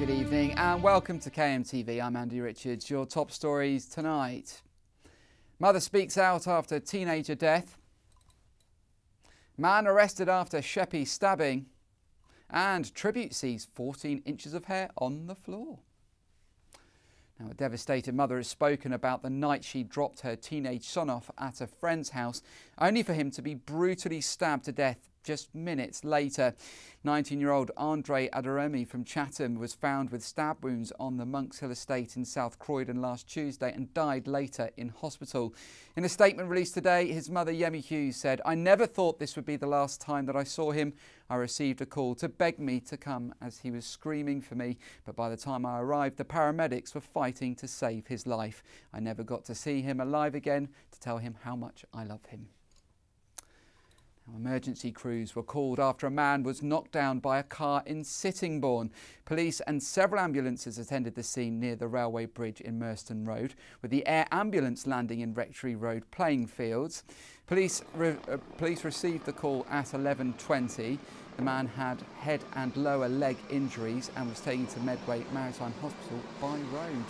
evening and welcome to KMTV. I'm Andy Richards. Your top stories tonight. Mother speaks out after teenager death. Man arrested after Sheppey stabbing. And tribute sees 14 inches of hair on the floor. Now, a devastated mother has spoken about the night she dropped her teenage son off at a friend's house, only for him to be brutally stabbed to death just minutes later. 19-year-old Andre Aderemi from Chatham was found with stab wounds on the Monks Hill estate in South Croydon last Tuesday and died later in hospital. In a statement released today, his mother Yemi Hughes said, I never thought this would be the last time that I saw him. I received a call to beg me to come as he was screaming for me, but by the time I arrived, the paramedics were fighting to save his life. I never got to see him alive again to tell him how much I love him. Emergency crews were called after a man was knocked down by a car in Sittingbourne. Police and several ambulances attended the scene near the railway bridge in Murston Road, with the air ambulance landing in Rectory Road playing fields. Police, re uh, police received the call at 11.20. The man had head and lower leg injuries and was taken to Medway Maritime Hospital by road.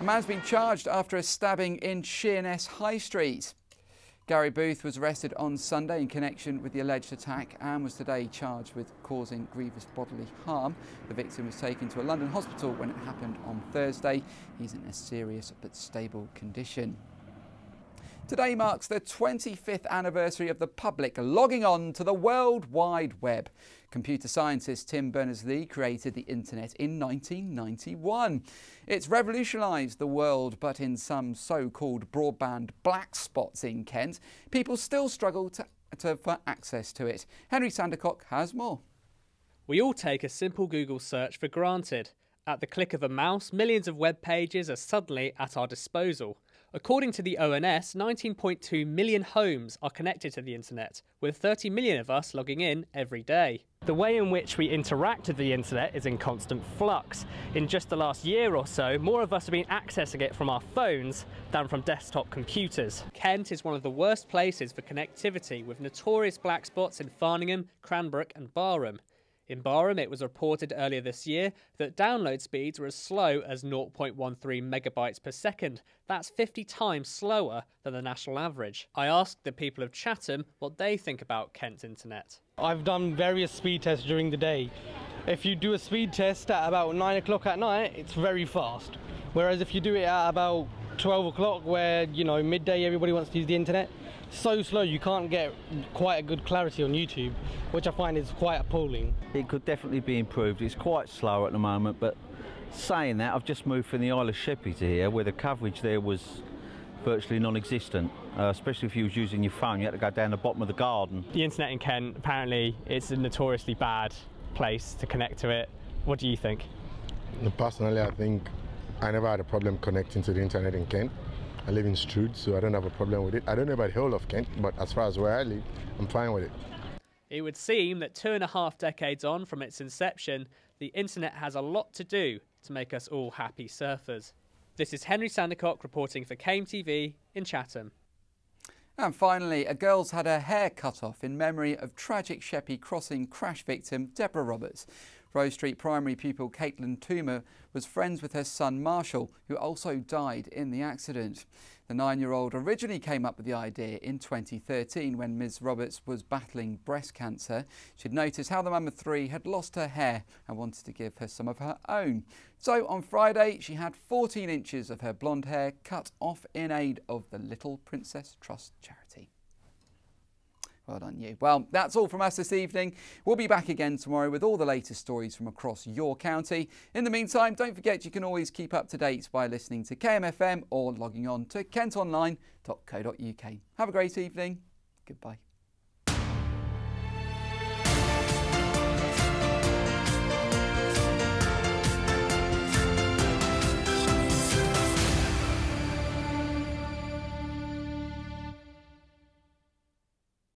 A man's been charged after a stabbing in Sheerness High Street. Gary Booth was arrested on Sunday in connection with the alleged attack and was today charged with causing grievous bodily harm. The victim was taken to a London hospital when it happened on Thursday. He's in a serious but stable condition. Today marks the 25th anniversary of the public logging on to the World Wide Web. Computer scientist Tim Berners-Lee created the internet in 1991. It's revolutionised the world, but in some so-called broadband black spots in Kent, people still struggle to, to, for access to it. Henry Sandercock has more. We all take a simple Google search for granted. At the click of a mouse, millions of web pages are suddenly at our disposal. According to the ONS, 19.2 million homes are connected to the internet, with 30 million of us logging in every day. The way in which we interact with the internet is in constant flux. In just the last year or so, more of us have been accessing it from our phones than from desktop computers. Kent is one of the worst places for connectivity, with notorious black spots in Farningham, Cranbrook and Barham. In Barham, it was reported earlier this year that download speeds were as slow as 0.13 megabytes per second. That's 50 times slower than the national average. I asked the people of Chatham what they think about Kent's internet. I've done various speed tests during the day. If you do a speed test at about 9 o'clock at night, it's very fast. Whereas if you do it at about 12 o'clock where, you know, midday everybody wants to use the internet, so slow you can't get quite a good clarity on YouTube, which I find is quite appalling. It could definitely be improved. It's quite slow at the moment, but saying that, I've just moved from the Isle of Sheppey to here, where the coverage there was virtually non-existent. Uh, especially if you was using your phone, you had to go down the bottom of the garden. The internet in Kent, apparently, it's a notoriously bad place to connect to it. What do you think? Personally, I think I never had a problem connecting to the internet in Kent. I live in Strood, so I don't have a problem with it. I don't know about the whole of Kent, but as far as where I live, I'm fine with it. It would seem that two and a half decades on from its inception, the internet has a lot to do to make us all happy surfers. This is Henry Sandercock reporting for KMTV in Chatham. And finally, a girl's had her hair cut off in memory of tragic Sheppey crossing crash victim Deborah Roberts. Rose Street primary pupil Caitlin Toomer was friends with her son Marshall, who also died in the accident. The nine-year-old originally came up with the idea in 2013 when Ms Roberts was battling breast cancer. She'd noticed how the mum of three had lost her hair and wanted to give her some of her own. So on Friday, she had 14 inches of her blonde hair cut off in aid of the Little Princess Trust charity. Well done, you. Well, that's all from us this evening. We'll be back again tomorrow with all the latest stories from across your county. In the meantime, don't forget you can always keep up to date by listening to KMFM or logging on to kentonline.co.uk. Have a great evening. Goodbye.